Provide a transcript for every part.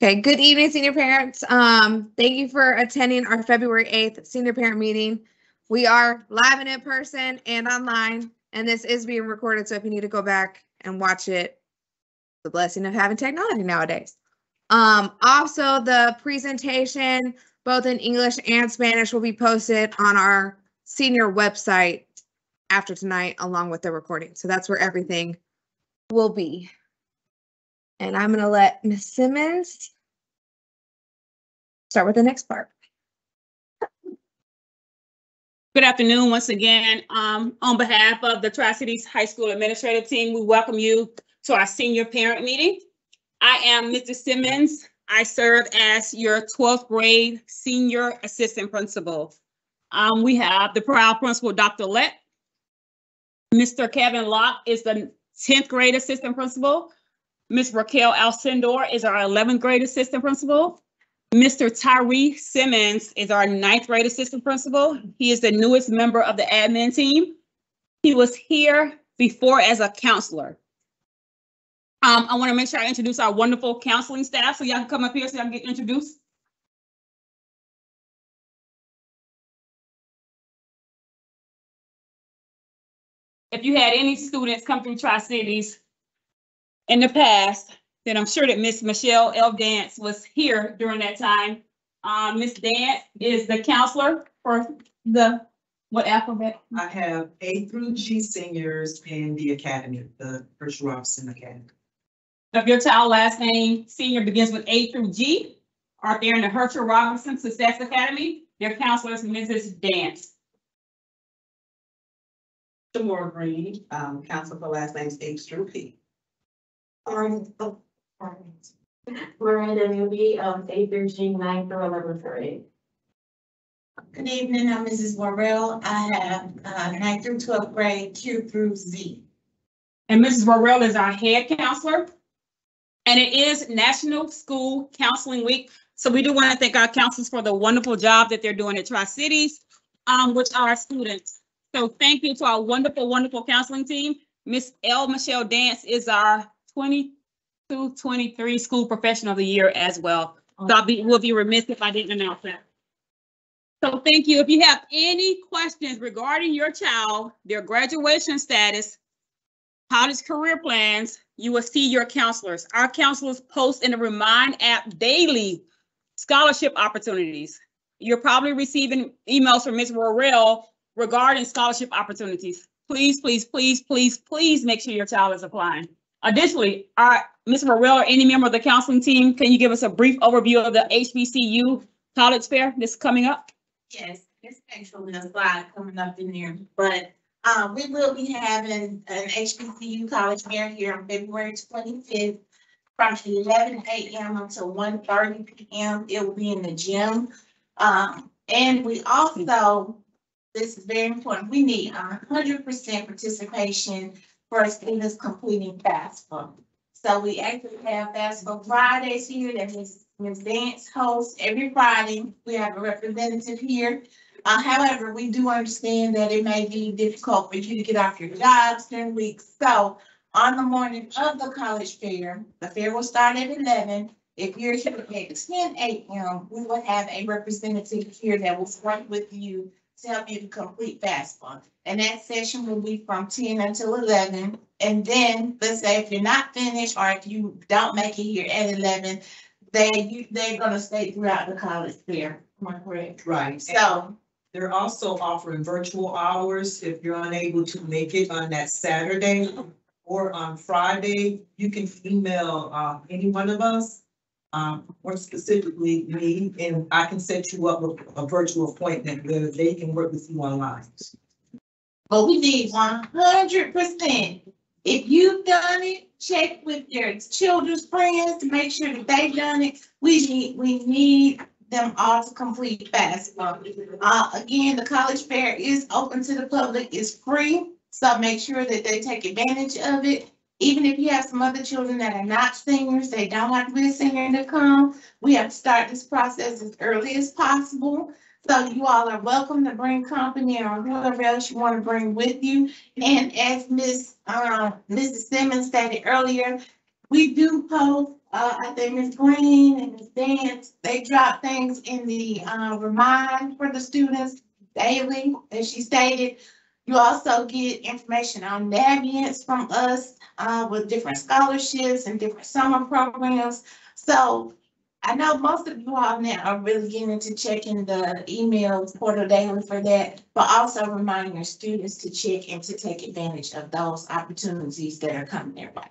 Okay, good evening, senior parents. Um, thank you for attending our February 8th senior parent meeting. We are live and in person and online, and this is being recorded, so if you need to go back and watch it, the blessing of having technology nowadays. Um, also, the presentation, both in English and Spanish, will be posted on our senior website after tonight, along with the recording. So that's where everything will be. And I'm gonna let Ms. Simmons start with the next part. Good afternoon, once again. Um, on behalf of the Tri-Cities High School Administrative Team, we welcome you to our senior parent meeting. I am Mr. Simmons. I serve as your twelfth grade senior assistant principal. Um, we have the proud principal, Dr. Lett. Mr. Kevin Locke is the tenth grade assistant principal. Ms. Raquel Alcindor is our eleventh grade assistant principal. Mr. Tyree Simmons is our ninth grade assistant principal. He is the newest member of the admin team. He was here before as a counselor. Um, I want to make sure I introduce our wonderful counseling staff, so y'all can come up here so y'all can get introduced. If you had any students come through Tri-Cities in the past, that I'm sure that Miss Michelle L. Dance was here during that time. Um, Miss Dance is the counselor for the, what alphabet? I have A through G seniors in the academy, the Herschel Robinson Academy. If your child last name senior begins with A through G, or if they're in the Herschel Robinson Success Academy, their counselor is Mrs. Dance. Shamora Green, um, council for last names H through P. Oh, Miranda Newby, um, eighth through G, ninth through eleventh grade. Good evening, I'm Mrs. Worrell. I have uh, ninth through twelfth grade, Q through Z. And Mrs. Burrell is our head counselor. And it is National School Counseling Week. So we do want to thank our counselors for the wonderful job that they're doing at Tri-Cities, um, with our students. So thank you to our wonderful, wonderful counseling team. Miss L. Michelle Dance is our 22, 23 School Professional of the Year as well. So I'll be, will be remiss if I didn't announce that. So thank you. If you have any questions regarding your child, their graduation status, college career plans, you will see your counselors. Our counselors post in the Remind app daily scholarship opportunities. You're probably receiving emails from Ms. Worrell regarding scholarship opportunities. Please, please, please, please, please make sure your child is applying. Additionally, our Ms. Worrell or any member of the counseling team, can you give us a brief overview of the HBCU college fair that's coming up? Yes, it's actually a slide coming up in there, but uh, we will be having an HBCU college fair here on February twenty-fifth from eleven AM until 1:30 PM. It will be in the gym. Um, and we also, this is very important, we need hundred percent participation for students completing FAFSA. So we actually have FAFSA Fridays here that Ms. Ms. Dance hosts every Friday. We have a representative here. Uh, however, we do understand that it may be difficult for you to get off your jobs during the week. So on the morning of the college fair, the fair will start at eleven. If you're here at ten AM, we will have a representative here that will work with you to help you to complete FAFSA. And that session will be from ten until eleven. And then, let's say if you're not finished or if you don't make it here at eleven, they, you, they're gonna stay throughout the college fair. Am I correct? Right. So, They're also offering virtual hours if you're unable to make it on that Saturday or on Friday. You can email, uh, any one of us. Um, or specifically me, and I can set you up with a virtual appointment where they can work with you online. but we need one hundred percent. If you've done it, check with your children's friends to make sure that they've done it. We need, we need them all to complete FAFSA. Uh, again, the college fair is open to the public, it's free, so make sure that they take advantage of it. Even if you have some other children that are not singers, they don't have to be a senior to come. We have to start this process as early as possible. So you all are welcome to bring company or whoever else you want to bring with you. And as Ms. Uh, Mrs. Simmons stated earlier, we do post uh, I think Ms. Green and Ms. Dance, they drop things in the, uh, remind for the students daily, as she stated. You also get information on Naviance from us, uh, with different scholarships and different summer programs. So I know most of you all now are really getting into checking the email portal daily for that, but also reminding your students to check and to take advantage of those opportunities that are coming their way.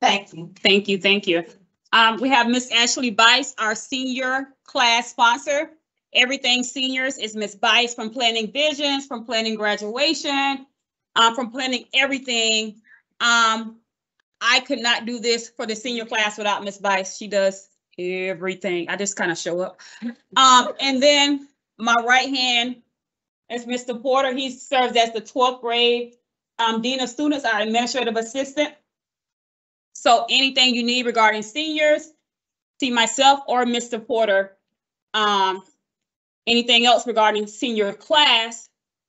Thank you. Thank you, thank you. Um, we have Miss Ashley Bice, our senior class sponsor. Everything seniors is Miss Bice from planning visions, from planning graduation, uh, from planning everything. Um, I could not do this for the senior class without Miss Bice. She does everything. I just kind of show up. Um, and then my right hand is Mr. Porter. He serves as the twelfth grade um, Dean of Students, our administrative assistant. So anything you need regarding seniors, see myself or Mr. Porter. Um, anything else regarding senior class,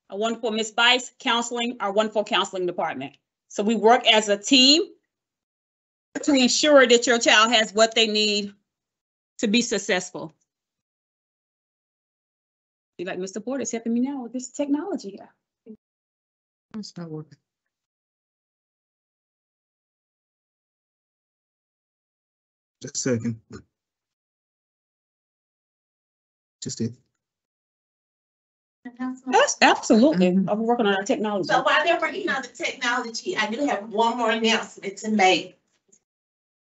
a wonderful Miss Bice, counseling, our wonderful counseling department. So we work as a team to ensure that your child has what they need to be successful. Be like Mr. Porter's helping me now with this technology here. It's not working. Just a second. Just it. That's absolutely. I'm working on our technology. So while they're working on the technology, I do have one more announcement to make.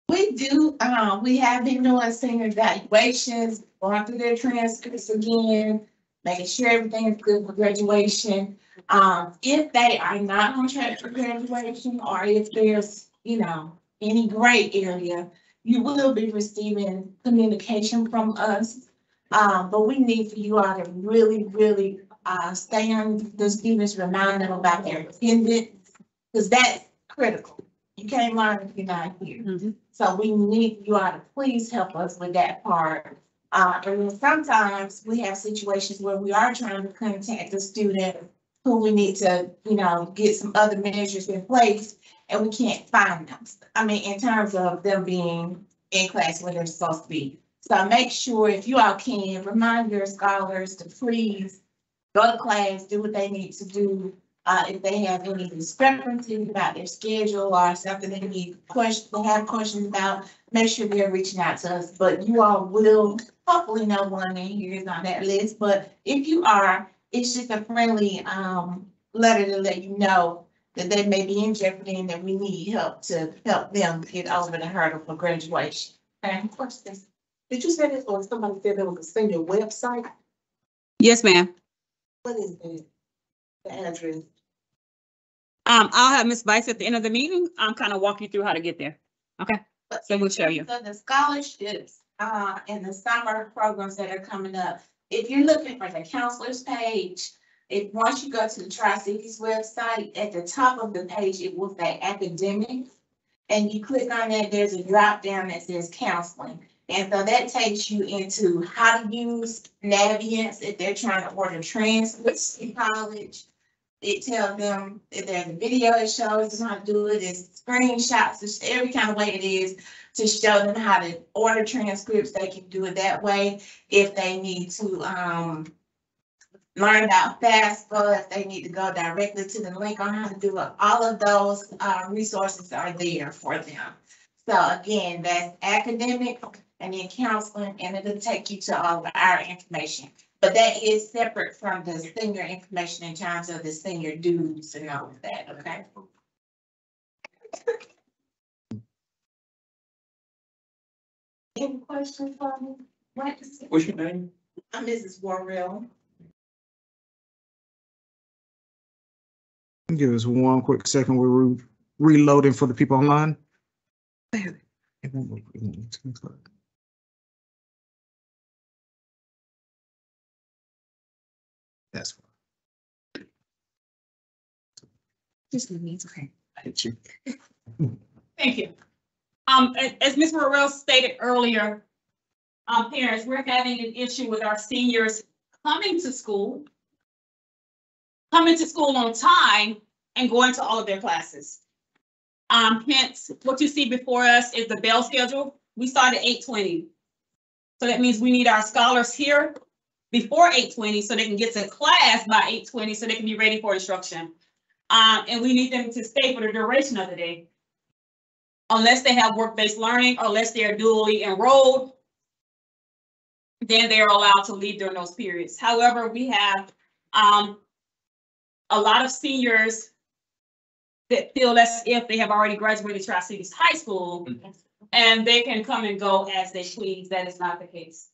We do, um, we have been doing senior evaluations, going through their transcripts again, making sure everything is good for graduation. Um, if they are not on track for graduation, or if there's, you know, any gray area, you will be receiving communication from us. Um, but we need for you all to really, really, uh, stay on the students, remind them about their attendance, because that's critical. You can't learn if you're not here. Mhm. So we need you all to please help us with that part. Uh, and then sometimes we have situations where we are trying to contact the student who we need to, you know, get some other measures in place, and we can't find them. I mean, in terms of them being in class where they're supposed to be. So make sure if you all can, remind your scholars to please go to class, do what they need to do. Uh, if they have any discrepancies about their schedule or something they need questions, they have questions about, make sure they're reaching out to us. But you all will, hopefully no one in here is on that list, but if you are, it's just a friendly, um, letter to let you know that they may be in jeopardy and that we need help to help them get over the hurdle for graduation. Okay, questions? Did you say this or somebody said there was a senior website? Yes, ma'am. What is that? The address? Um, I'll have Miss Bice at the end of the meeting. I'm kind of walk you through how to get there. Okay, But So we'll show you. So the scholarships, uh, and the summer programs that are coming up, if you're looking for the counselors page, if, once you go to the Tri-Cities website, at the top of the page, it will say academic. And you click on that, there's a drop down that says counseling. And so that takes you into how to use Naviance if they're trying to order transcripts in college. It tells them if there's a video, it shows them how to do it, it's screenshots, it's every kind of way it is to show them how to order transcripts, they can do it that way. If they need to, um, learn about FAFSA, if they need to go directly to the link on how to do it, all of those, uh, resources are there for them. So again, that's academic and then counseling, and it'll take you to all of our information. But that is separate from the senior information in terms of the senior dues and all of that, okay? Any questions for me? What is- What's your name? I'm Mrs. Worrell. Give us one quick second. We're re- reloading for the people online. That's fine. Just leave me, it's okay. I hit you. Thank you. Um, as Ms. Morrell stated earlier, um, parents, we're having an issue with our seniors coming to school, coming to school on time and going to all of their classes. Um, hence, what you see before us is the bell schedule we start at eight twenty. So that means we need our scholars here before eight twenty, so they can get to class by eight twenty, so they can be ready for instruction. Um, and we need them to stay for the duration of the day. Unless they have work-based learning, unless they are dually enrolled, then they are allowed to leave during those periods. However, we have, um, a lot of seniors that feel as if they have already graduated Tri-Cities High School and they can come and go as they please. That is not the case.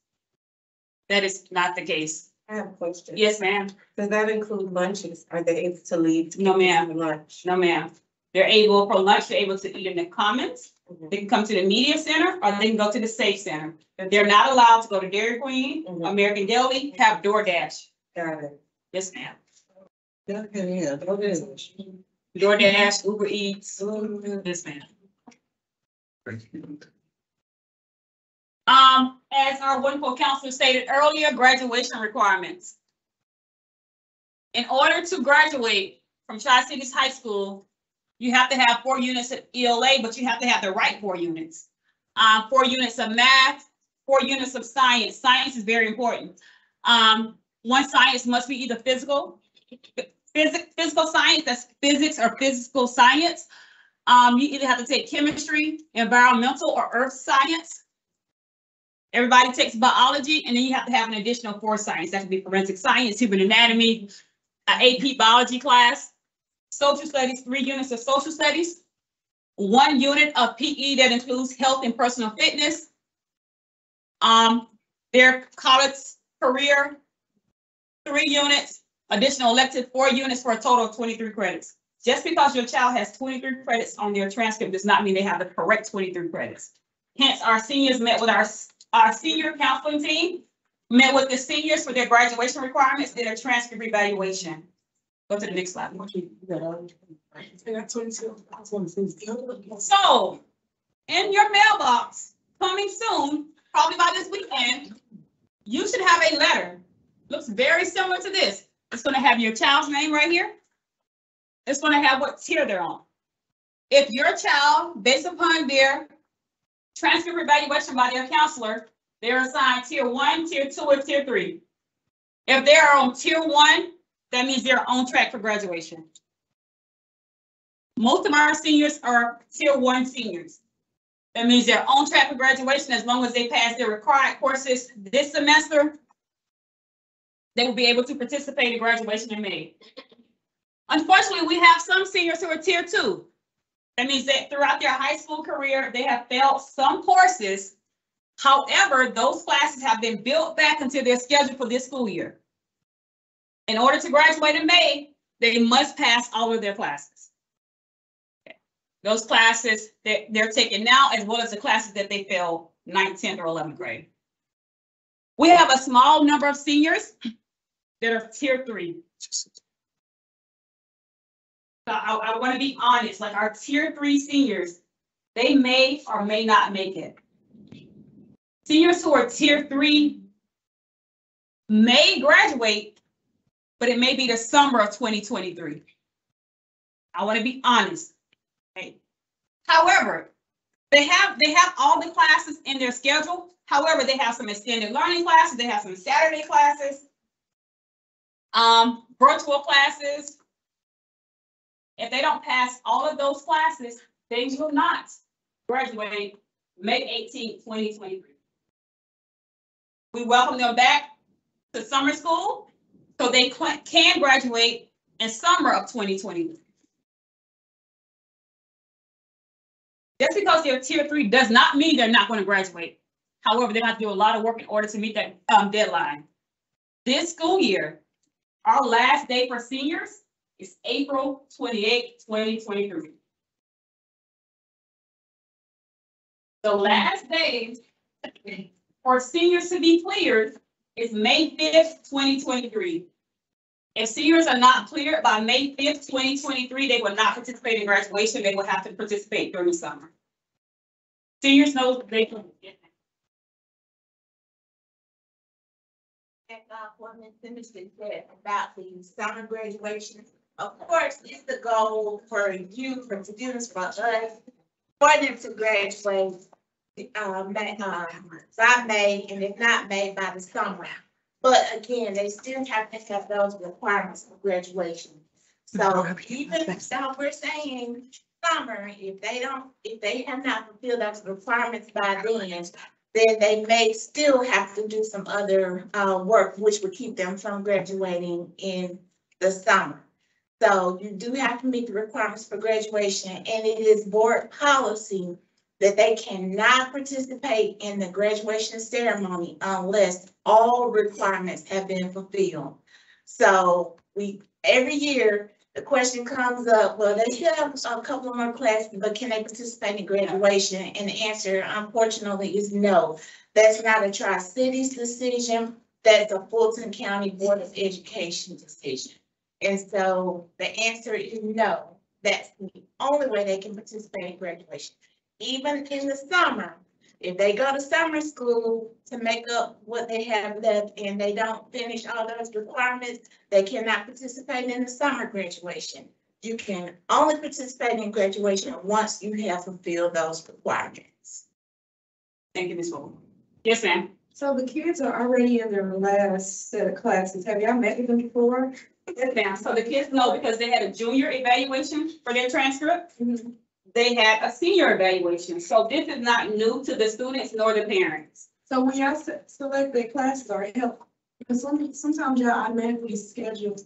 That is not the case. I have a question. Yes, ma'am. Does that include lunches? Are they able to leave? to No, get ma'am. some Lunch. No, ma'am. They're able, for lunch, they're able to eat in the commons. They can come to the media center or they can go to the safe center. They're not allowed to go to Dairy Queen, Mhm. American Deli, have DoorDash. Got it. Yes, ma'am. Yeah, yeah, that is. DoorDash, Uber Eats. Yes, ma'am. Um, as our wonderful counselor stated earlier, graduation requirements. In order to graduate from Tri-Cities High School, you have to have four units of ELA, but you have to have the right four units. Um, four units of math, four units of science. Science is very important. Um, one science must be either physical, physics, physical science, that's physics or physical science. Um, you either have to take chemistry, environmental, or earth science. Everybody takes biology, and then you have to have an additional four science. That could be forensic science, human anatomy, an AP biology class, social studies, three units of social studies, one unit of PE that includes health and personal fitness. Um, their college career, three units, additional elective, four units for a total of twenty-three credits. Just because your child has twenty-three credits on their transcript does not mean they have the correct twenty-three credits. Hence, our seniors met with our, our senior counseling team, met with the seniors for their graduation requirements, did a transcript evaluation. Go to the next slide. So, in your mailbox, coming soon, probably by this weekend, you should have a letter. Looks very similar to this. It's gonna have your child's name right here. It's gonna have what tier they're on. If your child, based upon their transcript evaluation by their counselor, they're assigned tier one, tier two, or tier three. If they are on tier one, that means they're on track for graduation. Most of our seniors are tier one seniors. That means they're on track for graduation as long as they pass their required courses this semester. They will be able to participate in graduation in May. Unfortunately, we have some seniors who are tier two. That means that throughout their high school career, they have failed some courses. However, those classes have been built back into their schedule for this school year. In order to graduate in May, they must pass all of their classes. Those classes that they're taking now, as well as the classes that they failed ninth, tenth, or eleventh grade. We have a small number of seniors that are tier three. I, I want to be honest, like our tier three seniors, they may or may not make it. Seniors who are tier three may graduate, but it may be the summer of twenty twenty-three. I want to be honest. Okay. However, they have, they have all the classes in their schedule. However, they have some extended learning classes, they have some Saturday classes. Um, virtual classes. If they don't pass all of those classes, they will not graduate May 18, 2023. We welcome them back to summer school so they can graduate in summer of 2023. Just because they're tier three does not mean they're not going to graduate. However, they're have to do a lot of work in order to meet that um, deadline. This school year, our last day for seniors is April 28, 2023. The last day for seniors to be cleared is May 5th, 2023. If seniors are not cleared by May 5th, 2023, they will not participate in graduation. They will have to participate during the summer. Seniors know they can. And, uh, what Ms. Henderson said about the summer graduation. Of course, it's the goal for you, for students, for us, for them to graduate uh, May, uh, by May, and if not May, by the summer. But again, they still have to have those requirements for graduation. So even though we're saying summer, if they don't, if they have not fulfilled those requirements by then, then they may still have to do some other, uh, work, which would keep them from graduating in the summer. So you do have to meet the requirements for graduation, and it is board policy that they cannot participate in the graduation ceremony unless all requirements have been fulfilled. So we, every year, the question comes up, well, they still have a couple more classes, but can they participate in graduation? And the answer unfortunately is no. That's not a Tri-Cities decision, that's a Fulton County Board of Education decision. And so the answer is no, that's the only way they can participate in graduation even in the summer, if they go to summer school to make up what they have left and they don't finish all those requirements, they cannot participate in the summer graduation. You can only participate in graduation once you have fulfilled those requirements. Thank you, Ms. Vogel. Yes, ma'am. So the kids are already in their last set of classes. Have y'all met with them before? Yes, ma'am. So the kids know because they had a junior evaluation for their transcript. Mm-hmm. They had a senior evaluation. So this is not new to the students nor the parents. So when y'all se- select their classes or help, because some, sometimes y'all automatically schedule,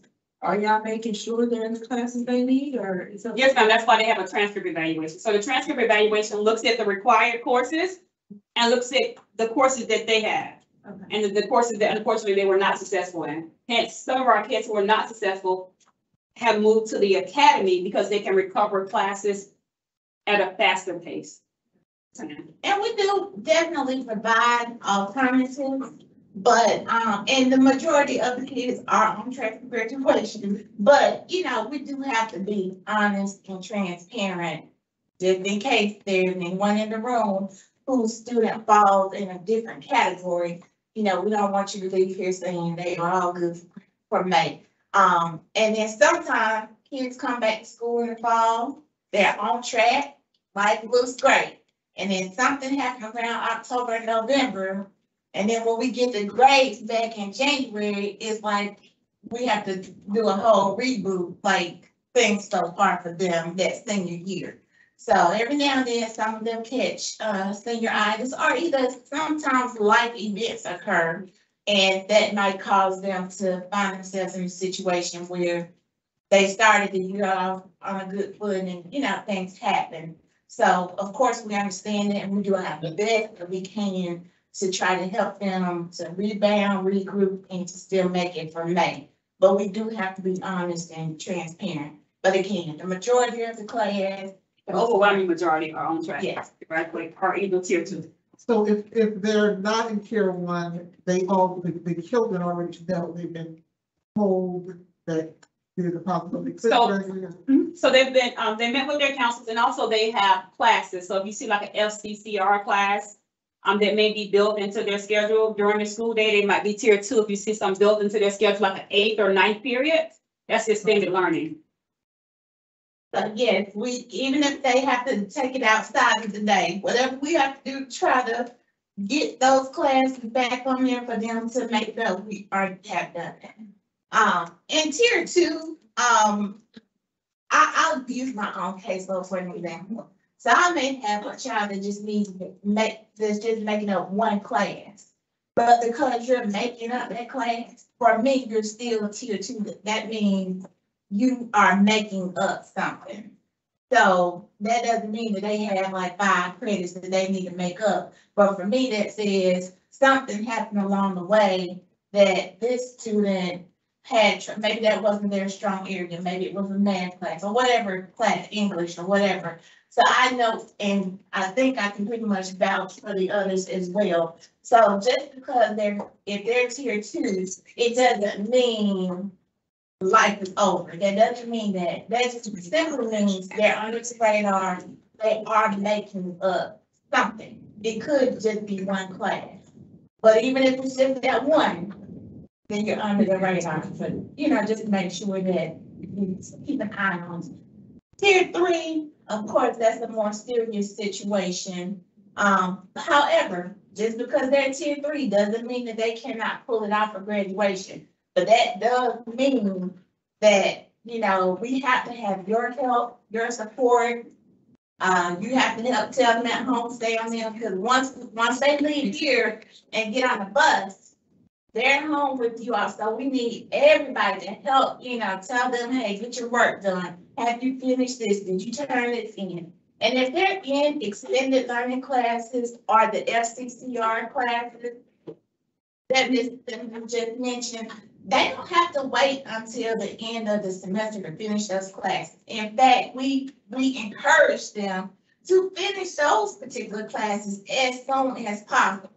are y'all making sure they're in the classes they need or is it? Yes, ma'am, that's why they have a transcript evaluation. So the transcript evaluation looks at the required courses and looks at the courses that they have Okay. and the- courses that unfortunately they were not successful in. Hence, some of our kids who were not successful have moved to the academy because they can recover classes at a faster pace. And we do definitely provide alternatives, but, um, and the majority of the kids are on track for graduation. But, you know, we do have to be honest and transparent, just in case there's anyone in the room whose student falls in a different category. You know, we don't want you to leave here saying they are all good for May. Um, and then sometimes kids come back to school in the fall, they're on track, life looks great. And then something happens around October, and November. And then when we get the grades back in January, it's like we have to do a whole reboot, like things so apart for them that senior year. So every now and then, some of them catch uh senioritis or either sometimes life events occur. And that might cause them to find themselves in a situation where they started the year off on a good foot and, you know, things happen. So of course, we understand that and we do have the best that we can to try to help them to rebound, regroup and to still make it for May. But we do have to be honest and transparent. But again, the majority of the class, The overwhelming majority are on track. yes, Right, like, are either tier two. So if, if they're not in tier one, they all, the, the children already know, they've been told that there's a possibility. could So- graduate. So they've been, um, they met with their counselors and also they have classes. So if you see like an FCCR class, um, that may be built into their schedule during the school day, they might be tier two. If you see some built into their schedule like an eighth or ninth period, that's extended learning. But yes, we, even if they have to take it outside of the day, whatever we have to do, try to get those classes back on there for them to make that we already have done that. Um, in tier two, um, I, I'll use my own case caseload for an example. So I may have a child that just needs to make, that's just making up one class. But because you're making up that class, for me, you're still tier two. That means you are making up something. So that doesn't mean that they have like five credits that they need to make up. But for me, that says something happened along the way that this student had, maybe that wasn't their strong area, maybe it was a math class or whatever class, English or whatever. So I know, and I think I can pretty much vouch for the others as well. So just because they're, if they're tier two, it doesn't mean life is over. That doesn't mean that. That just simply means they're under the radar, they are making up something. It could just be one class. But even if it's just that one, then you're under the radar. But, you know, just make sure that you keep an eye on. it. Tier three, of course, that's a more serious situation. Um, however, just because they're tier three doesn't mean that they cannot pull it off for graduation. But that does mean that, you know, we have to have your help, your support. Um, you have to help tell them at home, stay on them, because once, once they leave here and get on the bus, they're home with you also. So we need everybody to help, you know, tell them, hey, get your work done. Have you finished this? Did you turn this in? And if they're in extended learning classes or the FCCR classes that Ms. Just mentioned, they don't have to wait until the end of the semester to finish those classes. In fact, we, we encourage them to finish those particular classes as soon as possible.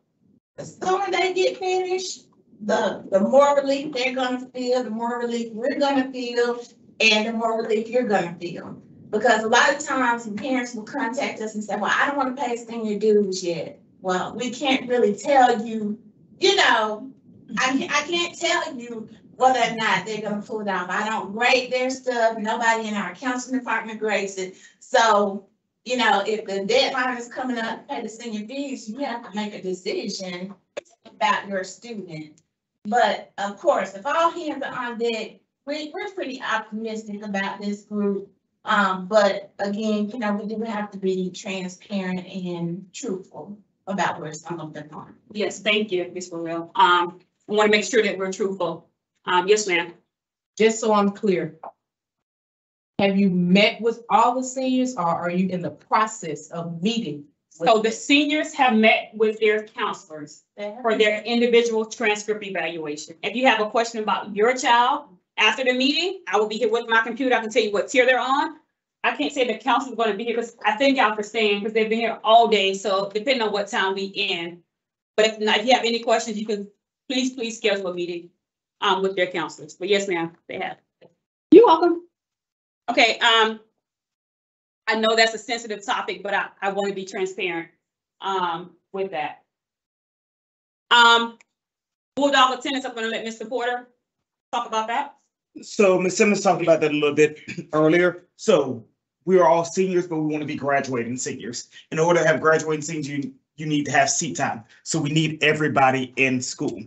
The sooner they get finished, the, the more relief they're gonna feel, the more relief we're gonna feel, and the more relief you're gonna feel. Because a lot of times parents will contact us and say, well, I don't wanna pay senior dues yet. Well, we can't really tell you, you know, I can't, I can't tell you whether or not they're gonna pull it off. I don't grade their stuff. Nobody in our counseling department grades it. So, you know, if the deadline is coming up, pay the senior fees, you have to make a decision about your student. But of course, if all hands are on deck, we, we're pretty optimistic about this group. Um, but again, you know, we do have to be transparent and truthful about where some of them are. Yes, thank you, Ms. Burrell. Um, I want to make sure that we're truthful. Um, yes, ma'am. just so I'm clear. Have you met with all the seniors or are you in the process of meeting? with So the seniors have met with their counselors for their individual transcript evaluation. If you have a question about your child after the meeting, I will be here with my computer. I can tell you what tier they're on. I can't say the counselor's gonna be here because I thank y'all for staying because they've been here all day. So depending on what time we end. But if not, if you have any questions, you can please, please schedule a meeting um with their counselors. But yes, ma'am, they have. You're welcome. Okay, um, I know that's a sensitive topic, but I, I want to be transparent, um, with that. Um, Bulldog attendance, I'm gonna let Mr. Porter talk about that. So Ms. Simmons talked about that a little bit earlier. So we are all seniors, but we want to be graduating seniors. In order to have graduating seniors, you, you need to have seat time. So we need everybody in school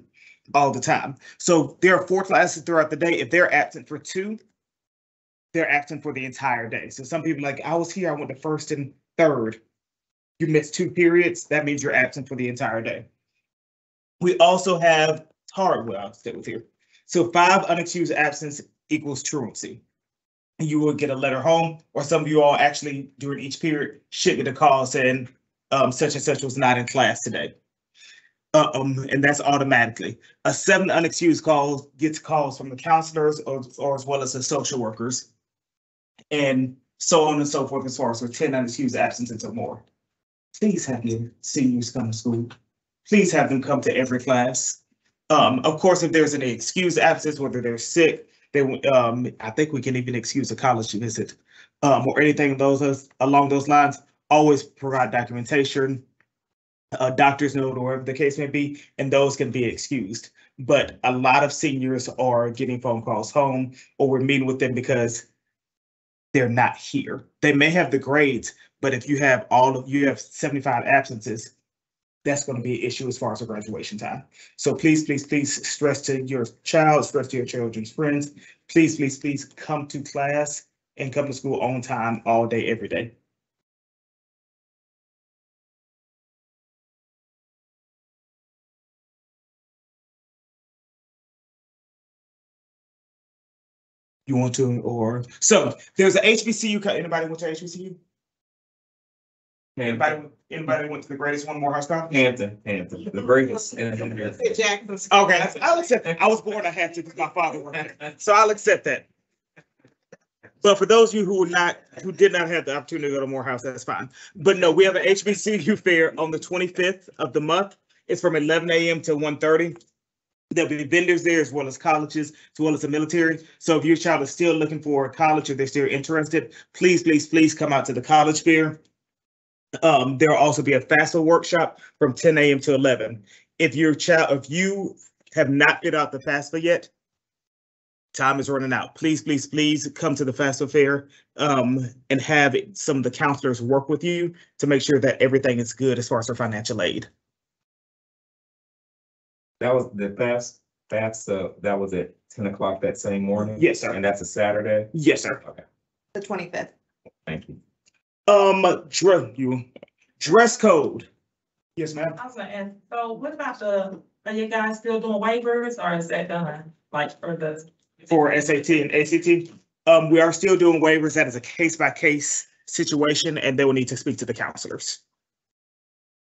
all the time. So there are four classes throughout the day. If they're absent for two, they're absent for the entire day. So some people like, I was here, I went to first and third. You missed two periods, that means you're absent for the entire day. We also have hard, well, I'll stay with here. So five unexcused absence equals truancy. And you will get a letter home, or some of you all actually during each period should get a call saying, um, such and such was not in class today. Um, and that's automatically. A seven unexcused calls gets calls from the counselors or, or as well as the social workers. And so on and so forth as far as with ten unexcused absences or more. Please have your seniors come to school. Please have them come to every class. Um, of course, if there's any excused absence, whether they're sick, they, um, I think we can even excuse a college visit. Um, or anything those, along those lines, always provide documentation. A doctor's note or whatever the case may be, and those can be excused. But a lot of seniors are getting phone calls home or we're meeting with them because they're not here. They may have the grades, but if you have all of, you have seventy-five absences, that's going to be an issue as far as the graduation time. So please, please, please stress to your child, stress to your children's friends, please, please, please come to class and come to school on time, all day, every day. You want to, or, so there's a HBCU, co- anybody went to HBCU? Anybody, anybody went to the greatest one, Morehouse College? Hampton, Hampton, the greatest. Jackson's. Okay, I'll accept that. I was born, I had to, because my father worked there. So I'll accept that. But for those of you who were not, who did not have the opportunity to go to Morehouse, that's fine. But no, we have an HBCU fair on the twenty-fifth of the month. It's from eleven AM to 1:30. There'll be vendors there as well as colleges, as well as the military. So if your child is still looking for a college or they're still interested, please, please, please come out to the college fair. Um, there'll also be a FAFSA workshop from ten AM to eleven. If your child, if you have not filled out the FAFSA yet, time is running out. Please, please, please come to the FAFSA fair um, and have some of the counselors work with you to make sure that everything is good as far as our financial aid. That was the fast, that's, uh, that was at ten o'clock that same morning? Yes, sir. And that's a Saturday? Yes, sir. Okay, The twenty-fifth. thank you. Um, dress, you, dress code. Yes, ma'am. I was gonna ask, so what about the, are you guys still doing waivers or is that done, like for the? For SAT and ACT, um, we are still doing waivers. That is a case by case situation and they will need to speak to the counselors.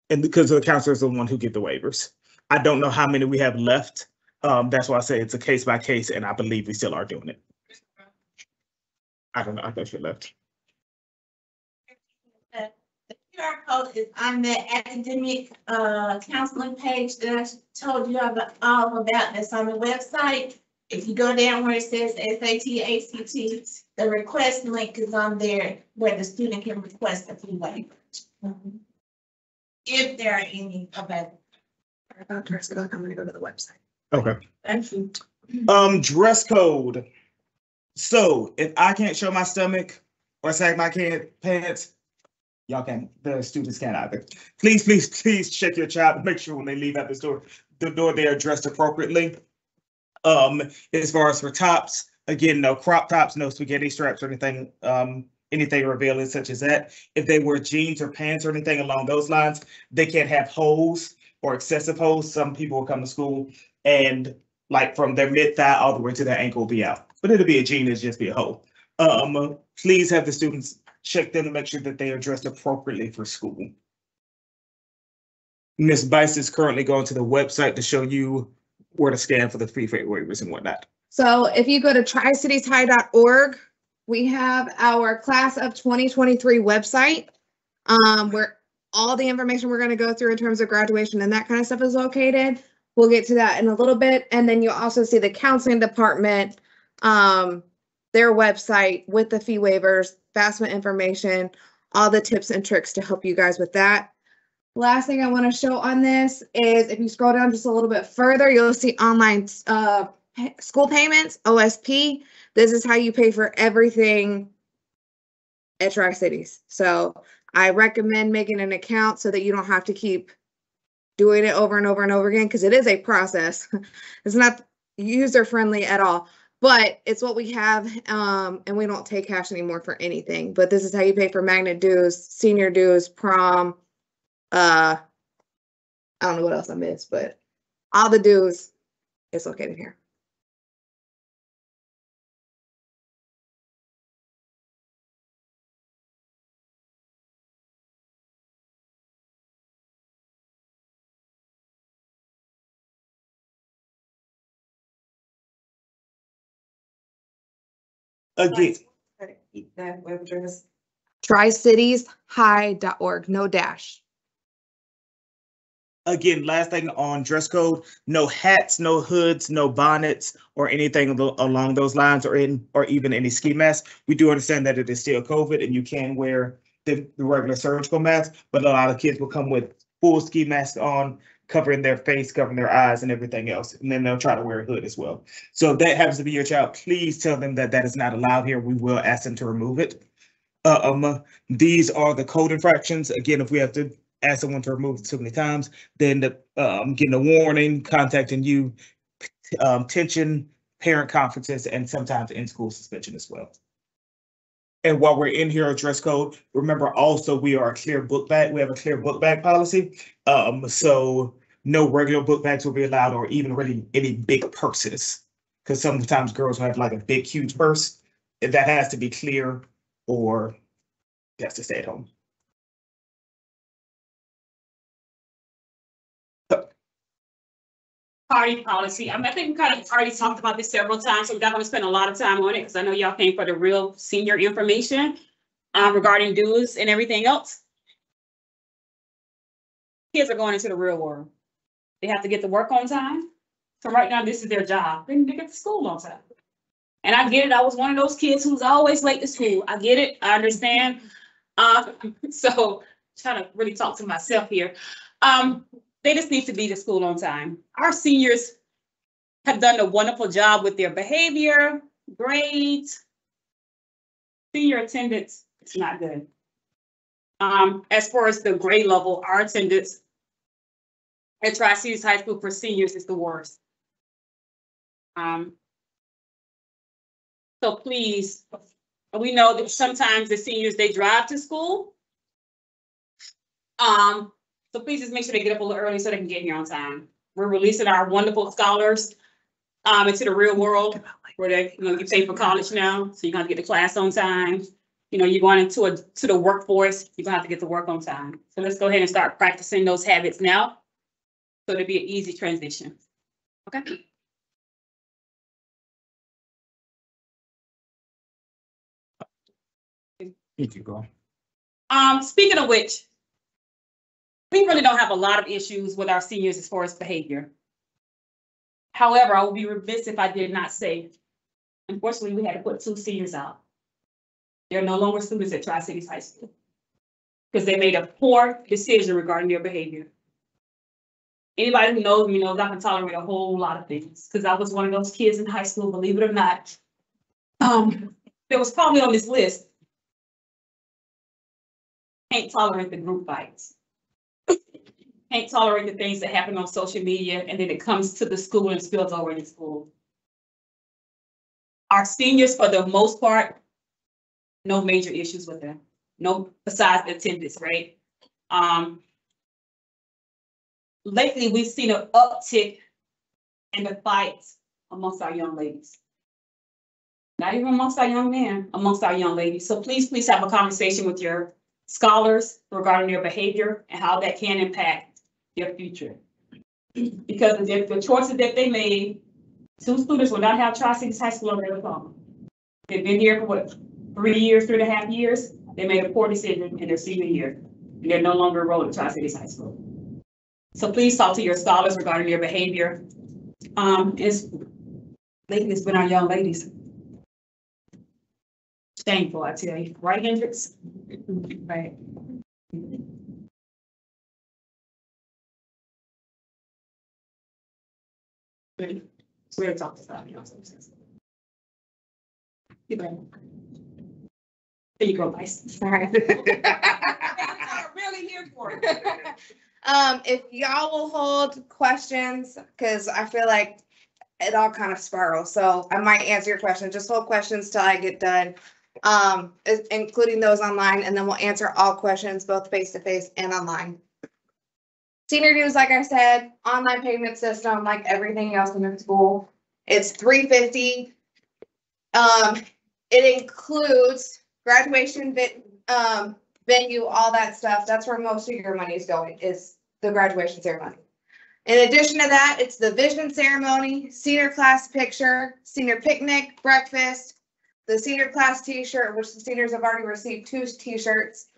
And because the counselor is the one who give the waivers. I don't know how many we have left. Um, that's why I say it's a case by case and I believe we still are doing it. I don't know. I thought she left. The QR code is on the academic, uh, counseling page that I told you about, all about, that's on the website. If you go down where it says SAT, ACT, the request link is on there where the student can request a fee waiver. If there are any available. About dress code, I'm gonna go to the website. Okay. Thank you. Um, dress code. So if I can't show my stomach or sag my can pants, y'all can, the students can't either. Please, please, please check your child, make sure when they leave out the store, the door, they are dressed appropriately. Um, as far as for tops, again, no crop tops, no spaghetti straps or anything, um, anything revealing such as that. If they wear jeans or pants or anything along those lines, they can't have holes or excessive holes. Some people will come to school and like from their mid thigh all the way to their ankle will be out. But it'll be a jean, it'll just be a hole. Um, please have the students check them to make sure that they are dressed appropriately for school. Ms. Bice is currently going to the website to show you where to scan for the free freight waivers and whatnot. So if you go to tricitieshigh.org, we have our class of twenty twenty-three website. Um, where all the information we're gonna go through in terms of graduation and that kind of stuff is located. We'll get to that in a little bit. And then you'll also see the counseling department, um, their website with the fee waivers, FAFSA information, all the tips and tricks to help you guys with that. Last thing I want to show on this is if you scroll down just a little bit further, you'll see online, uh, school payments, OSP. This is how you pay for everything at Tri-Cities. So I recommend making an account so that you don't have to keep doing it over and over and over again, because it is a process. It's not user friendly at all, but it's what we have, um, and we don't take cash anymore for anything. But this is how you pay for magnet dues, senior dues, prom, uh, I don't know what else I missed, but all the dues is located here. Again, That web address. Tricitieshigh.org, no dash. again, last thing on dress code, no hats, no hoods, no bonnets, or anything along those lines, or in, or even any ski masks. We do understand that it is still COVID and you can wear the, the regular surgical mask, but a lot of kids will come with full ski masks on, covering their face, covering their eyes and everything else, and then they'll try to wear a hood as well. So if that happens to be your child, please tell them that that is not allowed here. We will ask them to remove it. Uh, um, these are the code infractions. Again, if we have to ask someone to remove it too many times, then the, um, getting a warning, contacting you, um, tension, parent conferences, and sometimes in-school suspension as well. And while we're in here, dress code, remember also we are a clear book bag. We have a clear book bag policy. Um, so no regular book bags will be allowed or even really any big purses. Because sometimes girls will have like a big, huge purse. That has to be clear or that's to stay at home. Party policy, I mean, I think we kind of already talked about this several times, so we're not gonna spend a lot of time on it, because I know y'all came for the real senior information uh, regarding dues and everything else. Kids are going into the real world. They have to get to work on time. So right now, this is their job. They need to get to school on time. And I get it. I was one of those kids who's always late to school. I get it. I understand. Uh, so trying to really talk to myself here. Um, they just need to be to school on time. Our seniors have done a wonderful job with their behavior, grades. Senior attendance is not good. Um, as far as the grade level, our attendance at Tri-Cities High School for seniors is the worst. Um. So please, we know that sometimes the seniors, they drive to school. Um, so please just make sure they get up a little early so they can get here on time. We're releasing our wonderful scholars um, into the real world where they, you know, you pay for college now, so you're gonna get to class on time. You know, you're going into a, to the workforce, you're gonna have to get to work on time. So let's go ahead and start practicing those habits now. So it'll be an easy transition. Okay? Thank you, go. Um, speaking of which, we really don't have a lot of issues with our seniors as far as behavior. However, I would be remiss if I did not say, unfortunately, we had to put two seniors out. They're no longer students at Tri-Cities High School. Because they made a poor decision regarding their behavior. Anybody who knows me knows I can tolerate a whole lot of things, because I was one of those kids in high school, believe it or not. Um, that was probably on this list. Can't tolerate the group fights. Can't tolerate the things that happen on social media and then it comes to the school and spills over in school. Our seniors, for the most part, no major issues with them. No, besides the attendance, right? Um. Lately, we've seen an uptick in the fights amongst our young ladies. Not even amongst our young men, amongst our young ladies. So please, please have a conversation with your scholars regarding their behavior and how that can impact their future. Because the, the choices that they made, two students will not have Tri-Cities High School on their diploma. They've been here for what, three years, three and a half years? They made a poor decision in their senior year. And they're no longer enrolled at Tri-Cities High School. So please talk to your scholars regarding their behavior. Um, it's, lately it's been our young ladies. Shameful, I tell you, right, Hendricks? Right. We're talking about, you know. You go. There you go, Vice. Sorry. Really here for it. Um, if y'all will hold questions, because I feel like it all kind of spirals, so I might answer your question. Just hold questions till I get done. Um, including those online, and then we'll answer all questions, both face-to-face and online. Senior dues, like I said, online payment system, like everything else in the school, it's three fifty. Um, it includes graduation um, venue, all that stuff. That's where most of your money is going, is the graduation ceremony. In addition to that, it's the vision ceremony, senior class picture, senior picnic, breakfast, the senior class t-shirt, which the seniors have already received two t-shirts.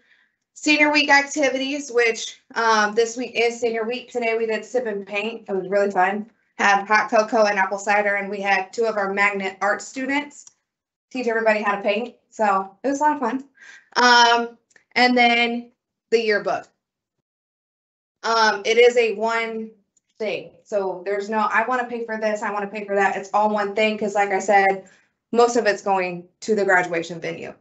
Senior week activities, which, um, this week is senior week. Today we did sip and paint. It was really fun. Had hot cocoa and apple cider, and we had two of our magnet art students teach everybody how to paint. So it was a lot of fun. Um, and then the yearbook. Um, it is a one thing. So there's no, I want to pay for this, I want to pay for that. It's all one thing, because like I said, most of it's going to the graduation venue.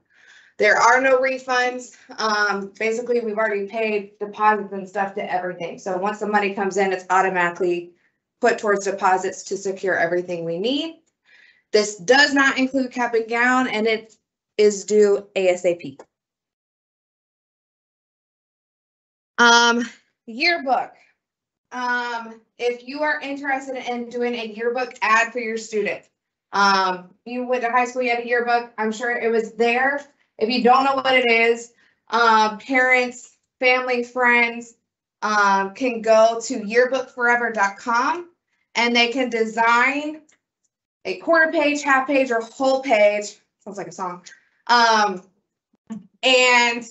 There are no refunds. Um, basically, we've already paid deposits and stuff to everything. So once the money comes in, it's automatically put towards deposits to secure everything we need. This does not include cap and gown, and it is due ASAP. Um, yearbook. Um, if you are interested in doing a yearbook ad for your student, um, you went to high school, you had a yearbook, I'm sure it was there. If you don't know what it is, uh, parents, family, friends, um, can go to yearbookforever.com and they can design a quarter page, half page, or whole page. Sounds like a song. Um, and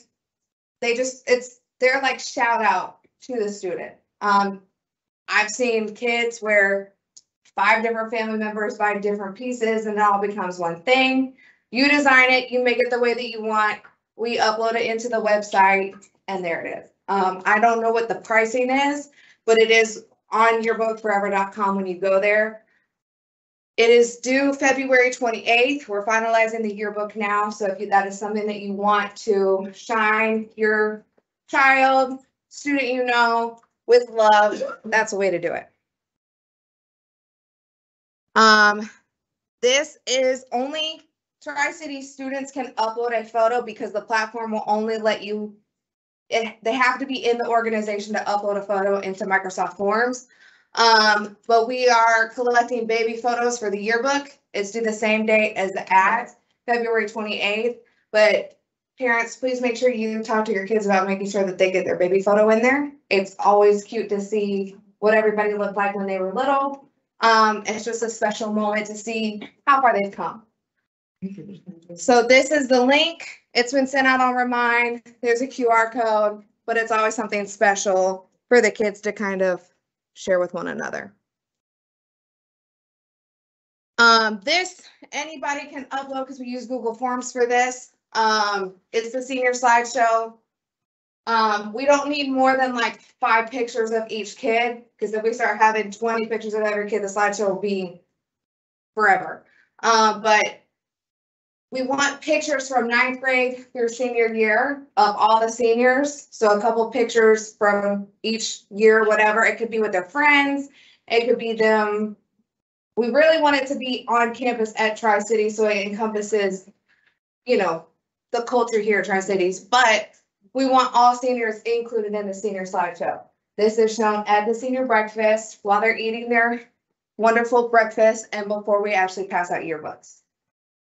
they just, it's, they're like shout out to the student. Um, I've seen kids where five different family members buy different pieces and it all becomes one thing. You design it, you make it the way that you want. We upload it into the website and there it is. Um, I don't know what the pricing is, but it is on yearbookforever.com when you go there. It is due February twenty-eighth. We're finalizing the yearbook now, so if you- that is something that you want to shine your child, student you know, with love, that's a way to do it. Um, this is only Tri-City students can upload a photo because the platform will only let you it, they have to be in the organization to upload a photo into Microsoft Forms. Um, but we are collecting baby photos for the yearbook. It's due the same date as the ads, February twenty-eighth. But parents, please make sure you talk to your kids about making sure that they get their baby photo in there. It's always cute to see what everybody looked like when they were little. Um, it's just a special moment to see how far they've come. So this is the link. It's been sent out on Remind. There's a QR code, but it's always something special for the kids to kind of share with one another. Um, this, anybody can upload because we use Google Forms for this. Um, it's the senior slideshow. Um, we don't need more than like five pictures of each kid, because if we start having twenty pictures of every kid, the slideshow will be forever. Um, but we want pictures from ninth grade through senior year of all the seniors. So a couple pictures from each year, whatever. It could be with their friends. It could be them. We really want it to be on campus at Tri-City so it encompasses, you know, the culture here at Tri-Cities. But we want all seniors included in the senior slideshow. This is shown at the senior breakfast while they're eating their wonderful breakfast and before we actually pass out yearbooks.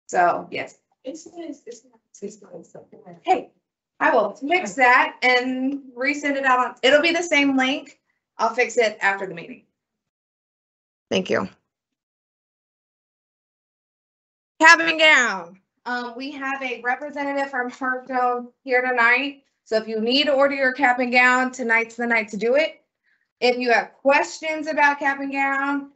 So, yes. It's nice, it's nice, it's nice. Hey, I will fix that and resend it out on, it'll be the same link. I'll fix it after the meeting. Thank you. Cap and gown. Um, we have a representative from Herff Jones here tonight. So if you need to order your cap and gown, tonight's the night to do it. If you have questions about cap and gown,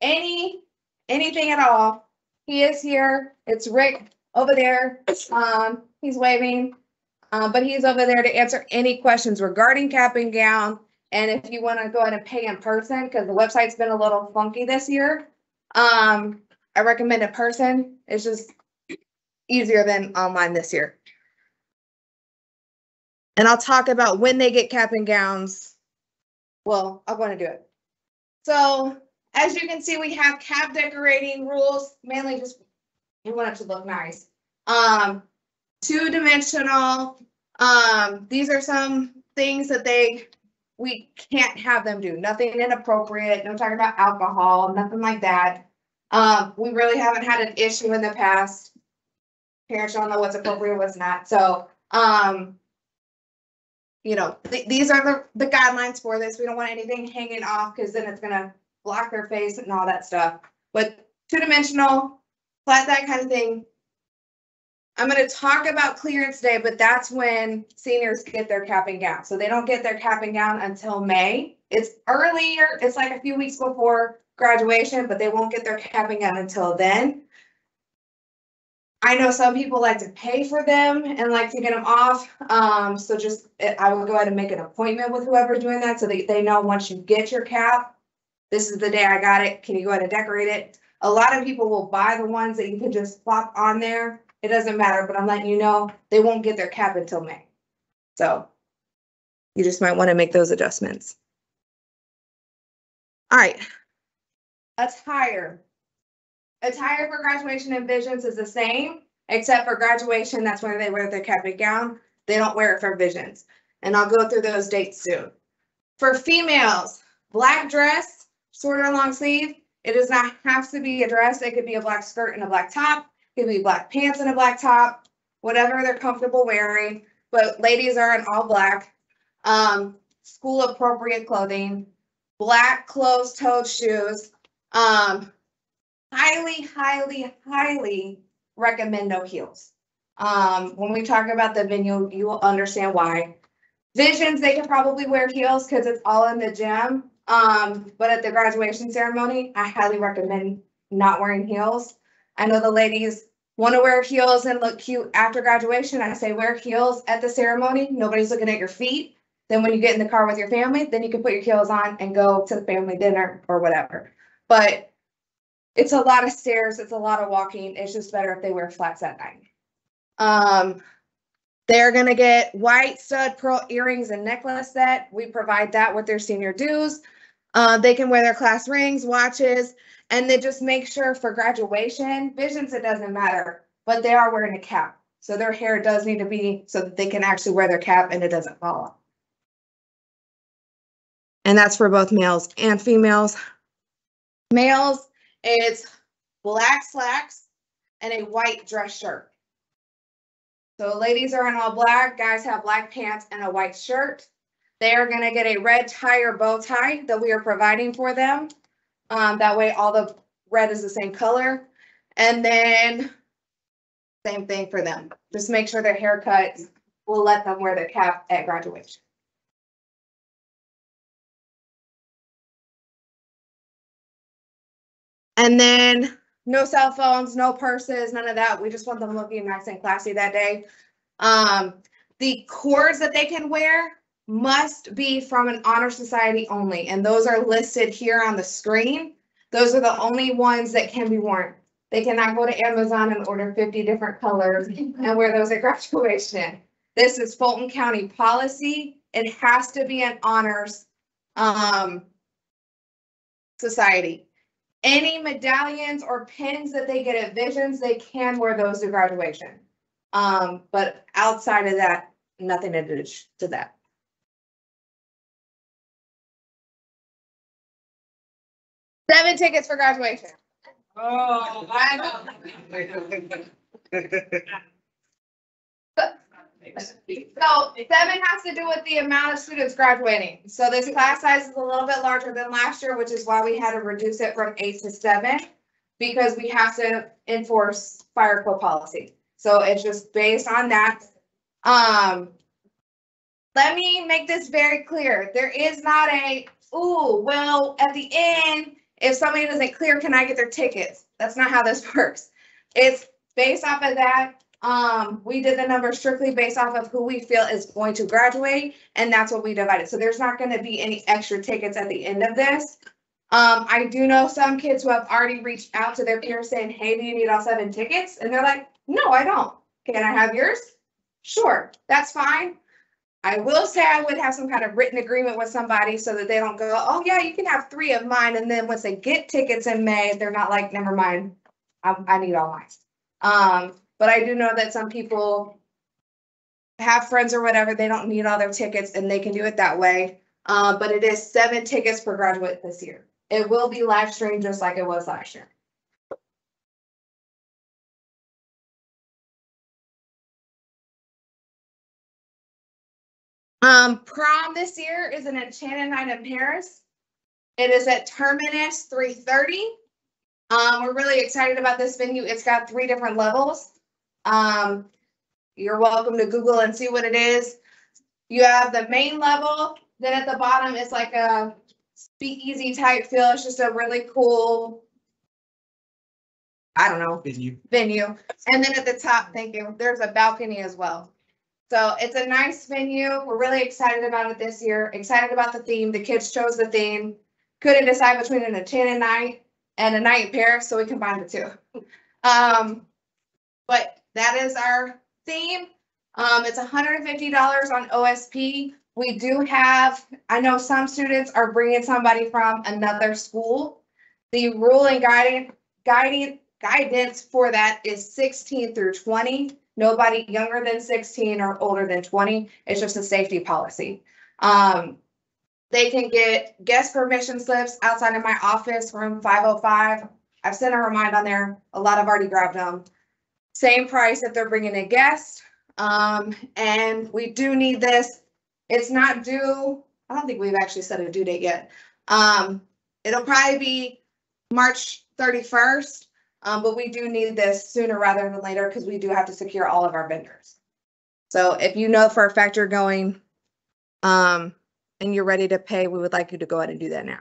any, anything at all, he is here. It's Rick over there. Um, he's waving. Uh, but he's over there to answer any questions regarding cap and gown. And if you want to go ahead and pay in person, because the website's been a little funky this year, um, I recommend in person. It's just easier than online this year. And I'll talk about when they get cap and gowns. Well, I'm going to do it. So as you can see, we have cap decorating rules, mainly just, we want it to look nice. Um, two dimensional, um, these are some things that they, we can't have them do, nothing inappropriate, no talking about alcohol, nothing like that. Um, we really haven't had an issue in the past. Parents don't know what's appropriate, what's not, so, um, you know, th- these are the, the guidelines for this. We don't want anything hanging off because then it's gonna block their face and all that stuff. But two dimensional, flat, that kind of thing. I'm gonna talk about clearance day, but that's when seniors get their cap and gown. So they don't get their cap and gown until May. It's earlier, it's like a few weeks before graduation, but they won't get their cap and gown until then. I know some people like to pay for them and like to get them off. Um, so just, I will go ahead and make an appointment with whoever's doing that so that they know once you get your cap, this is the day I got it. Can you go ahead and decorate it? A lot of people will buy the ones that you can just plop on there. It doesn't matter, but I'm letting you know, they won't get their cap until May. So you just might want to make those adjustments. All right. Attire. Attire for graduation and visions is the same, except for graduation, that's when they wear their cap and gown. They don't wear it for visions. And I'll go through those dates soon. For females, black dress, shorter long sleeve. It does not have to be a dress. It could be a black skirt and a black top. It could be black pants and a black top, whatever they're comfortable wearing. But ladies are in all black. Um, school appropriate clothing, black closed-toed shoes. Um, highly, highly, highly recommend no heels. Um, when we talk about the venue, you will understand why. Visions, they can probably wear heels because it's all in the gym. Um, but at the graduation ceremony, I highly recommend not wearing heels. I know the ladies want to wear heels and look cute after graduation. I say wear heels at the ceremony. Nobody's looking at your feet. Then when you get in the car with your family, then you can put your heels on and go to the family dinner or whatever. But it's a lot of stairs, it's a lot of walking, it's just better if they wear flats at night. Um, they're gonna get white stud pearl earrings and necklace set. We provide that with their senior dues. Uh, they can wear their class rings, watches, and they just make sure for graduation, visions, it doesn't matter, but they are wearing a cap. So their hair does need to be so that they can actually wear their cap and it doesn't fall off. And that's for both males and females. Males, it's black slacks and a white dress shirt. So ladies are in all black, guys have black pants and a white shirt. They are gonna get a red tie or bow tie that we are providing for them. Um, that way all the red is the same color. And then same thing for them. Just make sure their haircuts will let them wear their cap at graduation. And then no cell phones, no purses, none of that. We just want them looking nice and classy that day. Um, the cords that they can wear must be from an honor society only, and those are listed here on the screen. Those are the only ones that can be worn. They cannot go to Amazon and order fifty different colors and wear those at graduation. This is Fulton County policy. It has to be an honors um society. Any medallions or pins that they get at Visions, they can wear those to graduation. Um, but outside of that, nothing to do to that. Seven tickets for graduation. Oh, I know. So seven has to do with the amount of students graduating. So this class size is a little bit larger than last year, which is why we had to reduce it from eight to seven. Because we have to enforce fire code policy. So it's just based on that. Um. Let me make this very clear. There is not a, ooh, well, at the end, if somebody doesn't clear, can I get their tickets? That's not how this works. It's based off of that. Um, we did the number strictly based off of who we feel is going to graduate, and that's what we divided. So there's not gonna be any extra tickets at the end of this. Um, I do know some kids who have already reached out to their peers saying, hey, do you need all seven tickets? And they're like, no, I don't. Can I have yours? Sure, that's fine. I will say I would have some kind of written agreement with somebody so that they don't go, oh yeah, you can have three of mine. And then once they get tickets in May, they're not like, never mind. I, I need all mine. Um, but I do know that some people have friends or whatever, they don't need all their tickets and they can do it that way. Uh, but it is seven tickets per graduate this year. It will be live streamed just like it was last year. Um, prom this year is an enchanted night in Paris. It is at Terminus three thirty. Um, we're really excited about this venue. It's got three different levels. Um, you're welcome to Google and see what it is. You have the main level, then at the bottom, it's like a speakeasy type feel. It's just a really cool. I don't know, Venue. venue. And then at the top, thank you, there's a balcony as well. So it's a nice venue. We're really excited about it this year, excited about the theme. The kids chose the theme. Couldn't decide between an enchanted night and a night in Paris, so we combined the two. Um, but that is our theme. Um, it's hundred and fifty dollars on OSP. We do have, I know some students are bringing somebody from another school. The rule and guiding, guiding, guidance for that is sixteen through twenty. Nobody younger than sixteen or older than twenty. It's just a safety policy. Um, they can get guest permission slips outside of my office, room five oh five. I've sent a reminder on there. A lot have already grabbed them. Same price if they're bringing a guest. Um, and we do need this. It's not due, I don't think we've actually set a due date yet. Um, it'll probably be March thirty-first. Um, but we do need this sooner rather than later because we do have to secure all of our vendors. So if you know for a fact you're going, um, and you're ready to pay, we would like you to go ahead and do that now.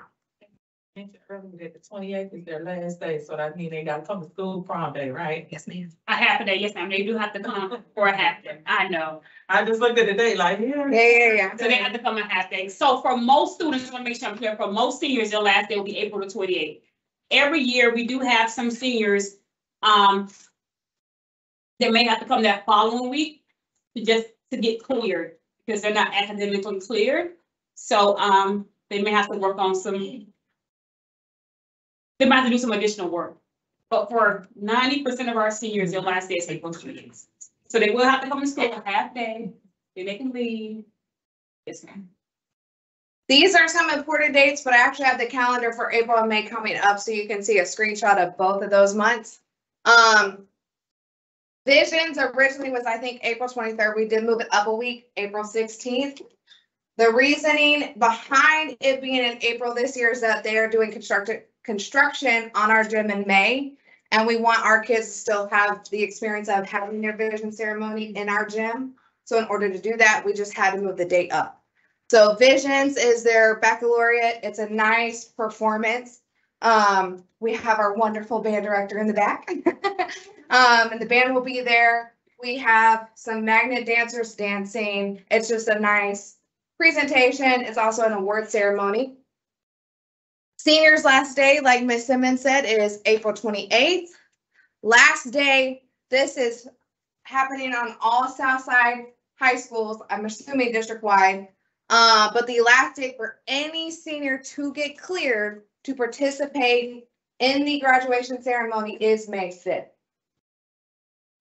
Mentioned earlier that the twenty-eighth is their last day, so that means they gotta come to school prom day, right? Yes, ma'am. A half a day, yes ma'am, they do have to come for a half day, I know. I just looked at the date like, yeah. Yeah, yeah, yeah. So they have to come a half day. So for most students, I want to make sure I'm clear, for most seniors, their last day will be April the twenty-eighth. every year, we do have some seniors, um, they may have to come that following week to just, to get cleared, because they're not academically cleared. So, um, they may have to work on some, they might have to do some additional work. But for ninety percent of our seniors, their last day is April twentieth. So they will have to come to school a half day, then they can leave. Yes, ma'am. These are some important dates, but I actually have the calendar for April and May coming up, so you can see a screenshot of both of those months. Um, Visions originally was, I think, April twenty-third. We did move it up a week, April sixteenth. The reasoning behind it being in April this year is that they are doing constructed, construction on our gym in May. And we want our kids to still have the experience of having their vision ceremony in our gym. So in order to do that, we just had to move the date up. So Visions is their baccalaureate. It's a nice performance. Um, we have our wonderful band director in the back. Um, and the band will be there. We have some magnet dancers dancing. It's just a nice presentation. It's also an award ceremony. Seniors last day, like Miss Simmons said, is April twenty-eighth. Last day, this is happening on all Southside high schools, I'm assuming district-wide. Uh, but the last day for any senior to get cleared to participate in the graduation ceremony is May fifth.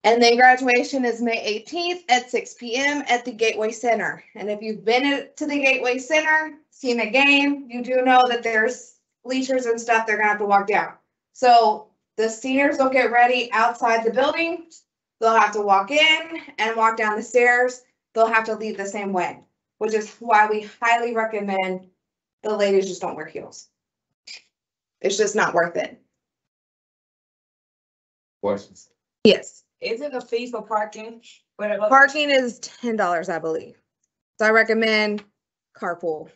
And then graduation is May eighteenth at six P M at the Gateway Center. And if you've been to the Gateway Center, seen a game, you do know that there's bleachers and stuff they're gonna have to walk down. So the seniors will get ready outside the building. They'll have to walk in and walk down the stairs. They'll have to leave the same way, which is why we highly recommend the ladies just don't wear heels. It's just not worth it. Questions? Yes. Is it a fee for parking? Parking is ten dollars, I believe. So I recommend carpool.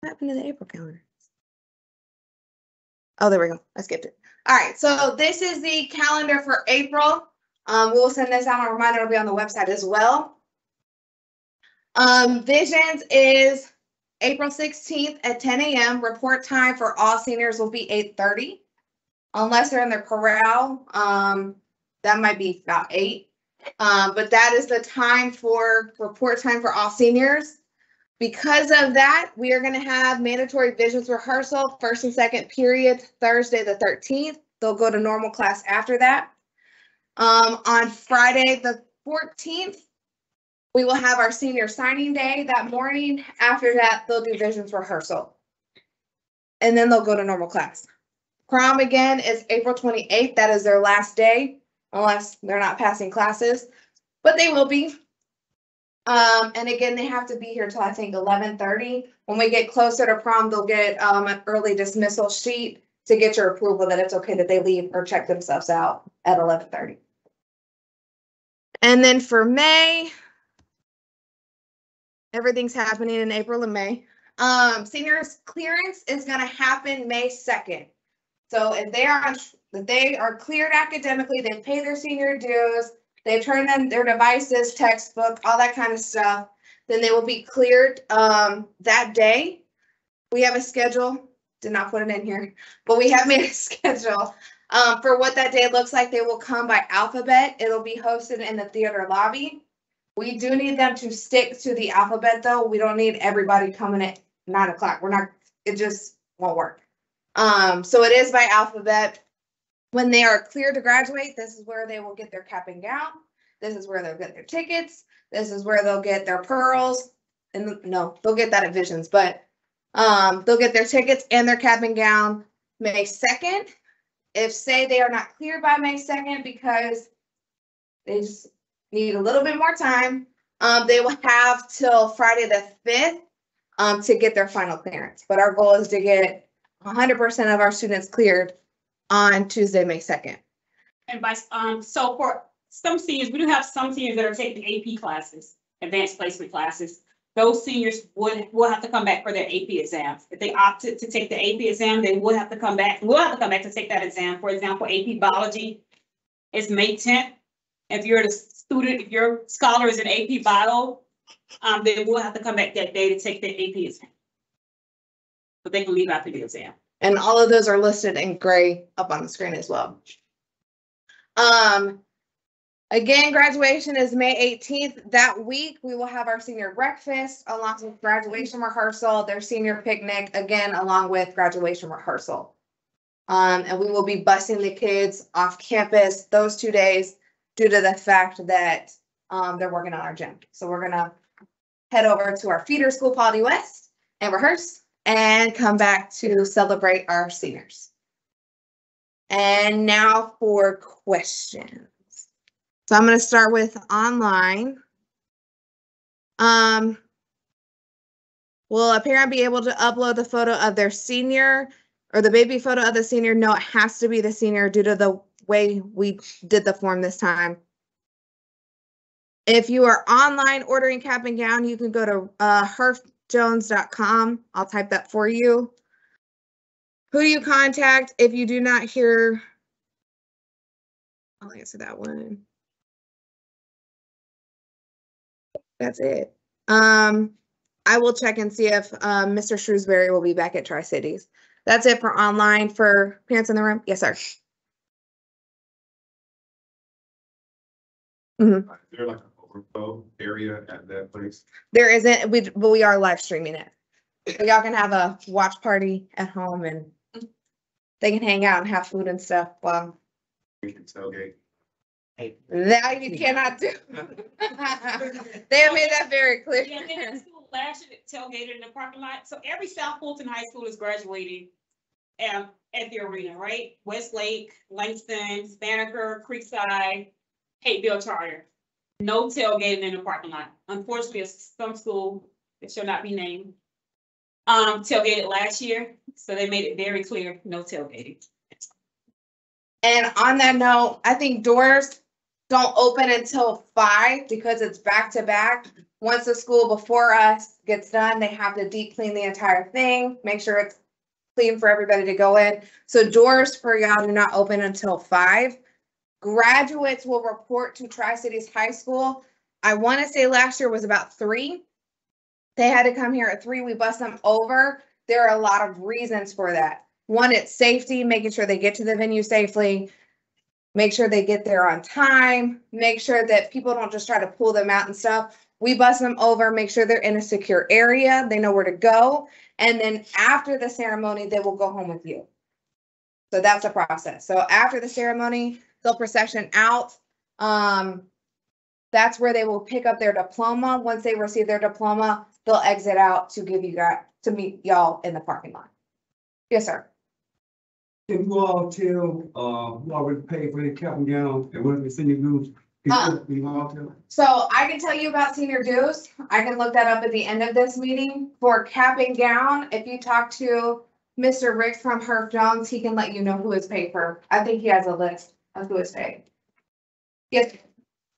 What happened to the April calendar? Oh, there we go. I skipped it. All right, so this is the calendar for April. Um, we'll send this out. A reminder will be on the website as well. Um, Visions is April sixteenth at ten AM. Report time for all seniors will be eight thirty. Unless they're in their corral, um, that might be about eight. Um, but that is the time for report time for all seniors. Because of that, we are gonna have mandatory visions rehearsal, first and second period, Thursday, the thirteenth. They'll go to normal class after that. Um, on Friday, the fourteenth, we will have our senior signing day that morning. After that, they'll do visions rehearsal. And then they'll go to normal class. Prom again is April twenty-eighth. That is their last day, unless they're not passing classes, but they will be. Um, and again, they have to be here till I think eleven thirty. When we get closer to prom, they'll get um an early dismissal sheet to get your approval that it's okay that they leave or check themselves out at eleven thirty. And then for May, everything's happening in April and May. Um, seniors clearance is gonna happen May second. So if they are, if they are cleared academically, they pay their senior dues, they turn in their devices, textbook, all that kind of stuff, then they will be cleared, um, that day. We have a schedule, did not put it in here, but we have made a schedule. Um, for what that day looks like, they will come by alphabet. It'll be hosted in the theater lobby. We do need them to stick to the alphabet though. We don't need everybody coming at nine o'clock. We're not, it just won't work. Um, so it is by alphabet. When they are clear to graduate, this is where they will get their cap and gown. This is where they'll get their tickets. This is where they'll get their pearls. And no, they'll get that at Visions, but um, they'll get their tickets and their cap and gown May second. If say they are not cleared by May second because they just need a little bit more time, um, they will have till Friday the fifth um, to get their final clearance. But our goal is to get hundred percent of our students cleared on Tuesday, May second. And by, um, so for some seniors, we do have some seniors that are taking AP classes, advanced placement classes. Those seniors would, will have to come back for their AP exams. If they opted to take the AP exam, they will have to come back, We'll have to come back to take that exam. For example, AP biology is May tenth. If you're a student, if your scholar is an AP bio, um, then we'll have to come back that day to take the AP exam. But they can leave after the exam. And all of those are listed in gray up on the screen as well. Um, again, graduation is May eighteenth. That week, we will have our senior breakfast along with graduation rehearsal, their senior picnic, again, along with graduation rehearsal. Um, and we will be busing the kids off campus those two days due to the fact that, um, they're working on our gym. So we're gonna head over to our feeder school, Paul D. West, and rehearse and come back to celebrate our seniors. And now for questions. So I'm gonna start with online. Um. Will a parent be able to upload the photo of their senior or the baby photo of the senior? No, it has to be the senior due to the way we did the form this time. If you are online ordering cap and gown, you can go to uh, herffjones.com. I'll type that for you. Who do you contact if you do not hear? I'll answer that one. That's it. Um, I will check and see if um, Mr. Shrewsbury will be back at Tri Cities. That's it for online for parents in the room. Yes, sir. Is there like an area at that place? There isn't, we, but we are live streaming it. So y'all can have a watch party at home and they can hang out and have food and stuff. Well, We can tailgate. that you cannot do. They have made that very clear. Yeah, they had school last year that tailgated in the parking lot. So every South Fulton High School is graduating um, at the arena, right? Westlake, Langston, Banneker, Creekside, Hapeville Charter. No tailgating in the parking lot. Unfortunately, some school that shall not be named. Um, tailgated last year, so they made it very clear, no tailgating. And on that note, I think doors don't open until five because it's back to back. Once the school before us gets done, they have to deep clean the entire thing, make sure it's clean for everybody to go in. So doors for y'all do not open until five. Graduates will report to Tri-Cities High School. I want to say last year was about three. They had to come here at three. We bus them over. There are a lot of reasons for that. One, it's safety, making sure they get to the venue safely. Make sure they get there on time, make sure that people don't just try to pull them out and stuff. We bus them over, make sure they're in a secure area, they know where to go. And then after the ceremony, they will go home with you. So that's the process. So after the ceremony, they'll procession out. Um, that's where they will pick up their diploma. Once they receive their diploma, they'll exit out to give you guys, to meet y'all in the parking lot. Yes, sir. Can you all tell, uh, who already paid for their cap and gown and what the senior dues? You- all tell? So I can tell you about senior dues. I can look that up at the end of this meeting. For cap and gown, if you talk to Mr. Rick from Herff Jones, he can let you know who is paid for. I think he has a list of who is paid. Yes,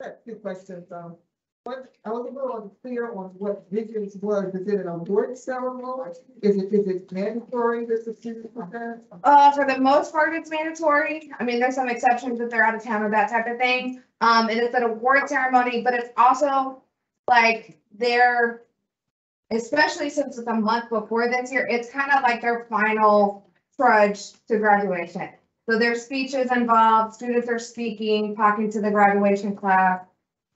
Got Two questions, um, what, I was a little unclear on what visions was, is it an award ceremony? Is it, is it mandatory the students prepare? uh, for the most part, it's mandatory. I mean, there's some exceptions if they're out of town or that type of thing. Um, and it's an award ceremony, but it's also like their, especially since it's a month before this year, it's kind of like their final trudge to graduation. So there's speeches involved, students are speaking, talking to the graduation class.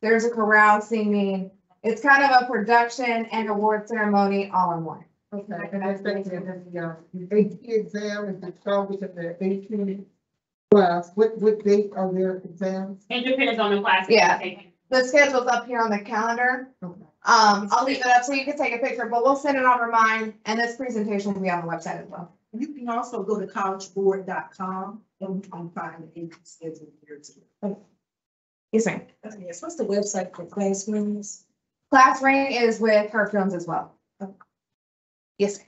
There's a chorale singing. It's kind of a production and award ceremony all in one. Okay, and I think that the, uh, the AP exam is the twelfth of the eighteen class, what, what date are their exams? It depends on the class. Yeah. The schedule's up here on the calendar. Okay. Um, I'll leave it up so you can take a picture, but we'll send it over mine and this presentation will be on the website as well. You can also go to collegeboard.com and you can find the AP schedule here too. Yes, ma'am. Yes, what's the website for classrooms? Class ring is with Herff Jones as well. Yes, ma'am.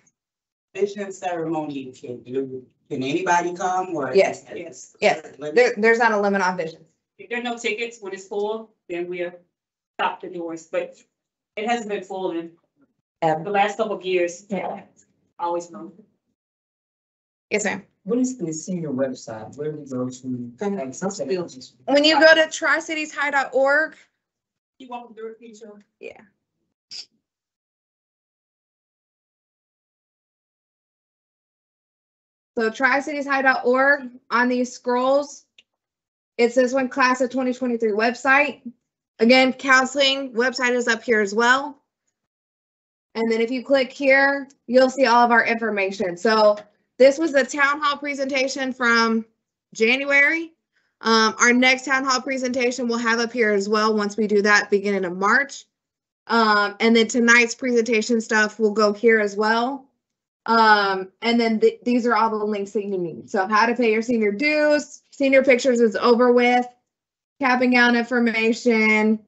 Vision ceremony, can you, can anybody come or? Yes. Yes. yes. There, there's not a limit on visions. If there are no tickets when it's full, then we'll stop the doors, but it hasn't been full in Um, the last couple of years. Yeah. Always known. Yes, ma'am. What is the senior website? Where do we go to? When you go to tricitieshigh.org, You to do it, Keisha? Yeah. So tricitieshigh.org on these scrolls. It says when class of twenty twenty-three website. Again, counseling website is up here as well. And then if you click here, you'll see all of our information. So this was the town hall presentation from January. Um, our next town hall presentation we'll have up here as well, once we do that beginning of March. Um, and then tonight's presentation stuff will go here as well. Um, and then th- these are all the links that you need. So how to pay your senior dues, senior pictures is over with, capping out information,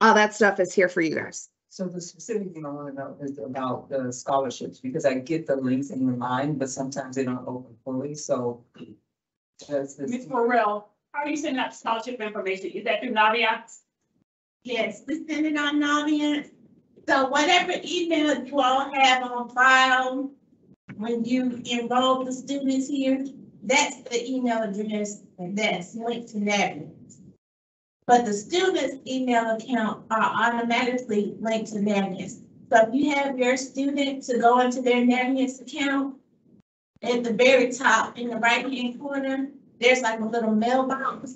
all that stuff is here for you guys. So the specific thing I wanna know is about the scholarships, because I get the links in your mind, but sometimes they don't open fully, so. Does this, Ms. Worrell, how are you sending out scholarship information? Is that through Naviance? Yes, we send it on Naviance. So whatever email you all have on file, when you enroll the students here, that's the email address that's linked to Naviance. But the student's email account are automatically linked to Naviance. So if you have your student to go into their Naviance account, at the very top in the right-hand corner, there's like a little mailbox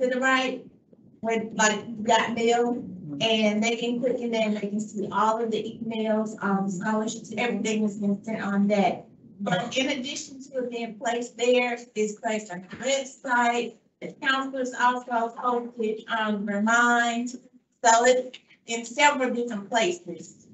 to the right, where like you got mail, and they can click in there and they can see all of the emails, um, scholarships, everything has been sent on that. But in addition to it being placed there, it's placed on the website, the counselors also posted on Remind, so it's in several different places.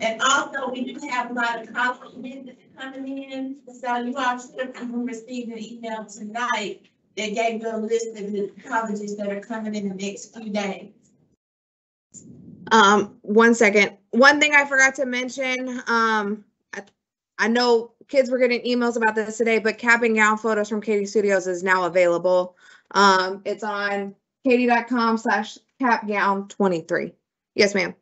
And also, we do have a lot of college visits coming in, so you all should have received an email tonight that gave you a list of the colleges that are coming in the next few days. Um, one second. One thing I forgot to mention, um, I, I know kids were getting emails about this today, but cap and gown photos from Cady Studios is now available. Um, it's on katie.com slash cap gown twenty-three. Yes, ma'am.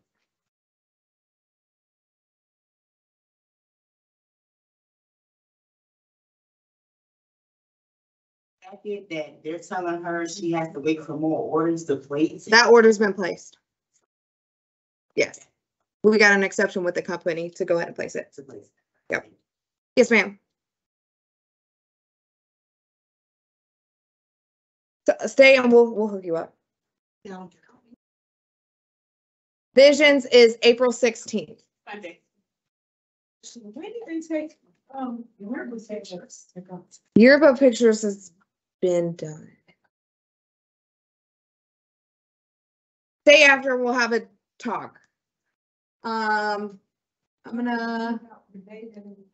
That they're telling her she has to wait for more orders to place. That order's been placed. Yes. We got an exception with the company to go ahead and place it. To place. Yep. Yes, ma'am. So, Stay and we'll, we'll hook you up. Visions is April sixteenth. Sunday. When did they take, um, was pictures? Yearbook pictures has been done. Day after, we'll have a talk. Um, I'm gonna,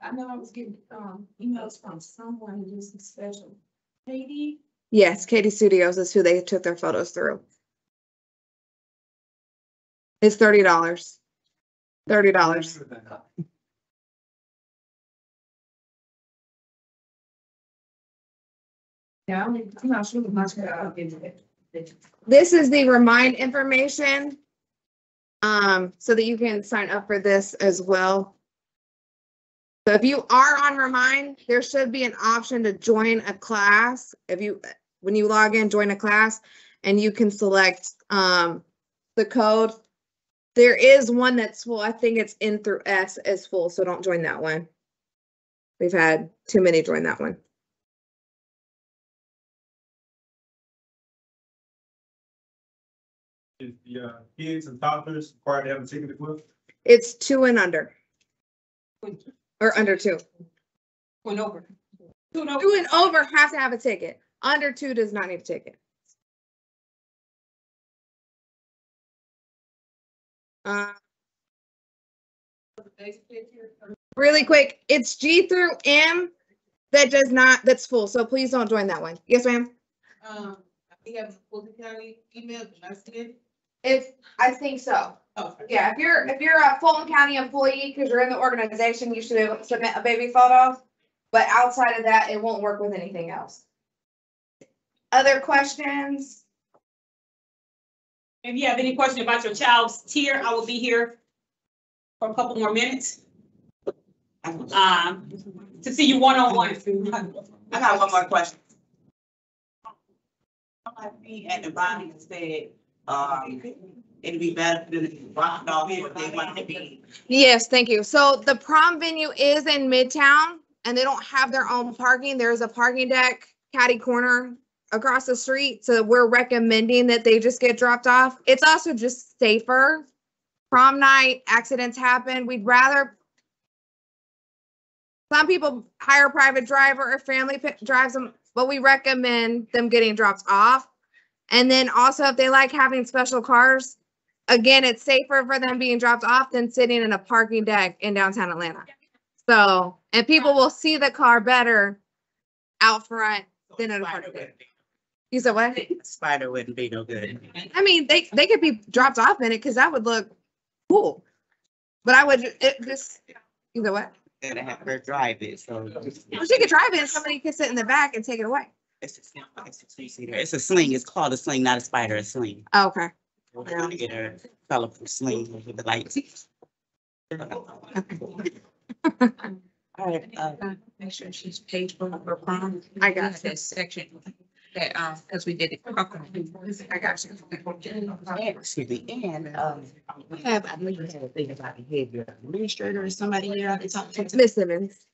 I know I was getting, um, emails from someone who's special. Cady, yes, Cady Studios is who they took their photos through. It's thirty dollars. Thirty dollars. yeah, I'm I'm not sure much. about it. This is the remind information. Um, so that you can sign up for this as well. So if you are on Remind, there should be an option to join a class. If you, when you log in, join a class and you can select, um, the code. There is one that's full. I think it's N through S is full, so don't join that one. We've had too many join that one. Is the uh, kids and toddlers required to have a ticket to club? It's two and under. Or under two. Went over. Two no- Two and over have to have a ticket. Under two does not need a ticket. Uh, Really quick, it's G through M that does not, that's full, so please don't join that one. Yes, ma'am? Um, we have Fulton County email, did I see it? If, I think so. Oh, Yeah, if you're, if you're a Fulton County employee, because you're in the organization, you should be able to submit a baby photo. But outside of that, it won't work with anything else. Other questions? If you have any question about your child's tier, I will be here for a couple more minutes. Um, to see you one-on-one. I got one more question. Somebody at the bottom said, um, it'd be better. Yes, thank you. So the prom venue is in Midtown and they don't have their own parking. There's a parking deck catty corner across the street. So we're recommending that they just get dropped off. It's also just safer. Prom night, accidents happen. We'd rather some people hire a private driver or family drives them, but we recommend them getting dropped off. And then also if they like having special cars, again, it's safer for them being dropped off than sitting in a parking deck in downtown Atlanta. So, and people will see the car better out front than in a parking deck. You said what? Spider wouldn't be no good. I mean, they, they could be dropped off in it because that would look cool. But I would, it just, you said what? Gotta have her drive it, so. Well, she could drive it and somebody could sit in the back and take it away. It's a- it's a two-seater. It's a sling. It's called a sling, not a spider, a sling. Oh, Okay. We're trying to get her colorful sling with the lights. All right, uh, Make sure she's paid for her prom. I got That section, that, um, because we did it. I got you. and, excuse me, and, um, we have, I know you had a thing about behavior administrator or somebody here I could talk to. Miss Simmons.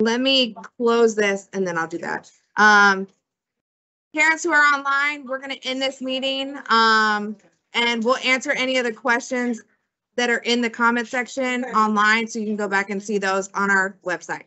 Let me close this and then I'll do that. Um, parents who are online, we're gonna end this meeting, um, and we'll answer any of the questions that are in the comment section online, so you can go back and see those on our website.